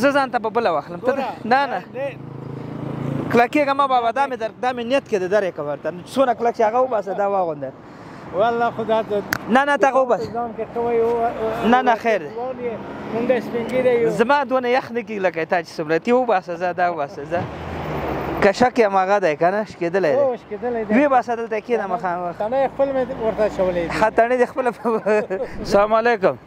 زه ځان ته په بل واخلم ته نه نه کلکېږه ما بابا دا مې در دا مې نیت کې د درې کور ته څونه کلک چې هغه وباسه دا واغونده والله خدا ته نه نه ته وبس نه نه خیر زما دونه یخ نه کیږي لکه تا چې څومره تی وباسه زه دا وباسه زه که شک یم هغه دی که نه شکېدلی دی وی باسه دلته کښېنه مخامخ تڼۍ خپل مې ورته اچولی دي ښه تڼۍ دې خپله سلام علیکم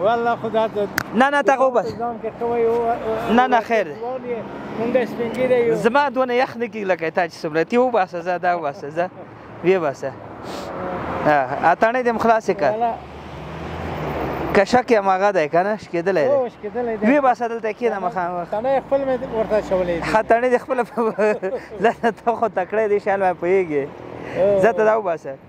والله خدا ته نه نه تاغه بس نه نه خیر زما دونه یخ نه کیږي لکه تا چې څومره تی وباسه زه دا وباسه زه وی باسه اتانه دې خلاصې کړ کشک یا ماغه ده کنه شکیدلې ده شکیدلې ده وی باسه دلته کې نه مخامه تنه خپل مې ورته شولې دي خطرې خپل لا ته خو تکړه دي شال ما پويږي زه ته دا وباسه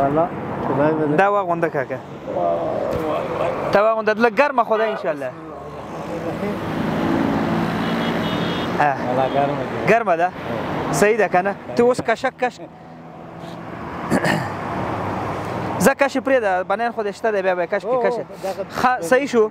والا دا واغونده کاکه دا واغونده د ګرمه خو ده ان شاء الله ګرمه ده صحیح ده کنه ته اوس کشک کش زه کش پرې ده بنان خو دشته ده بیا به کش کې کش صحیح شو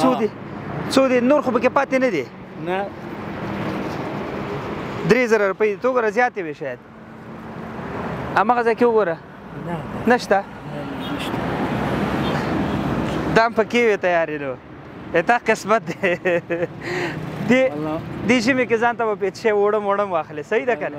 څو دي څو دي نور خو پکې پاتې نه دي نه درې زره روپۍ تو ګره زیاتې وي شاید همغه ځای کې وګوره نشته دام پکې وي تیارې نو اته قسمت دی دی دی چې مې کې ځان ته په پیچې وړم وړم واخلې صحیح ده کنه